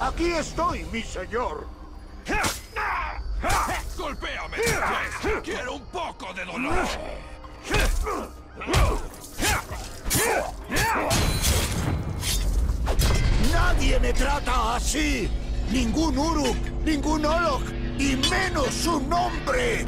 Aquí estoy, mi señor. ¡Golpéame! ¡Quiero un poco de dolor! ¡Nadie me trata así! ¡Ningún Uruk! ¡Ningún Olok! ¡Y menos un hombre!